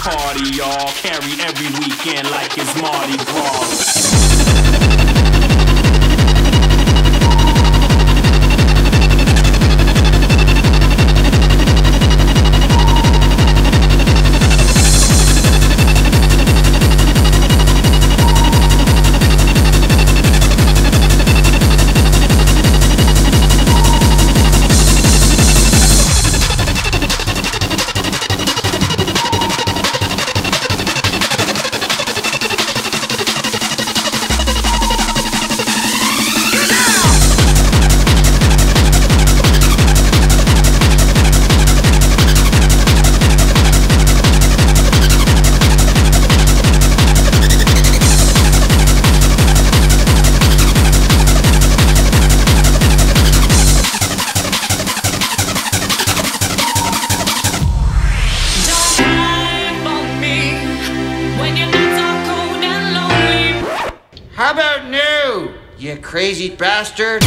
party, y'all. Carry every weekend like it's Mardi Gras. you, you crazy bastard.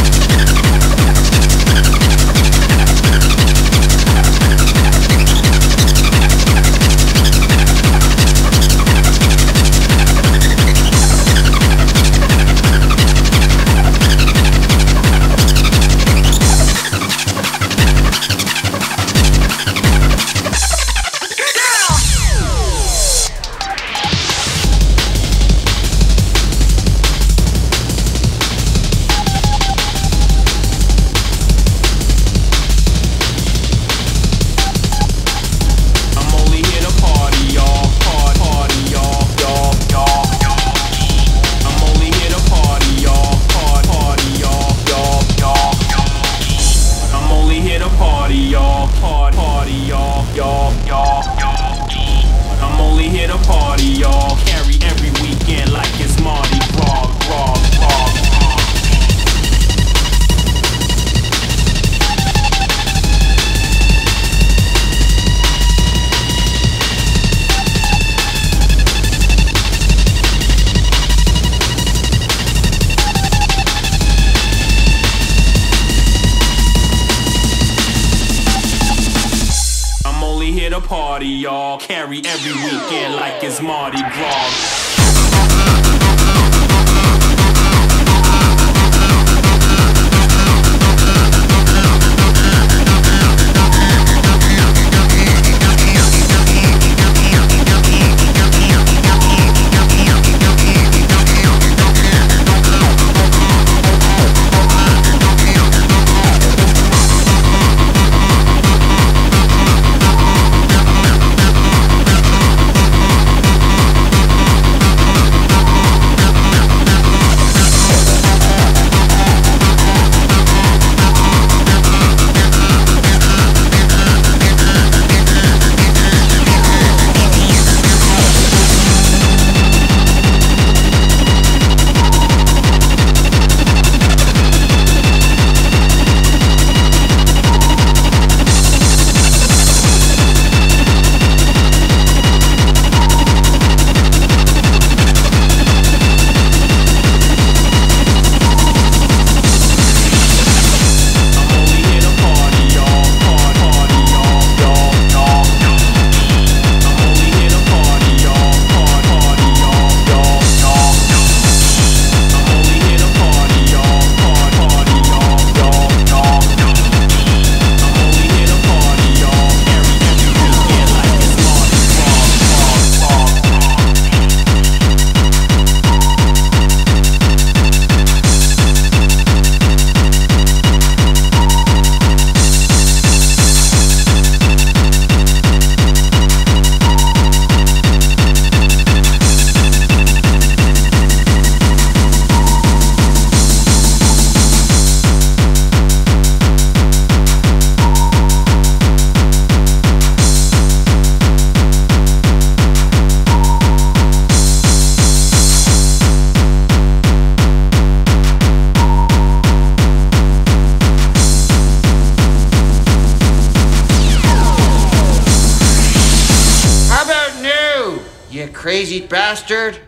party, y'all. Carry every weekend like it's Mardi Gras. crazy bastard!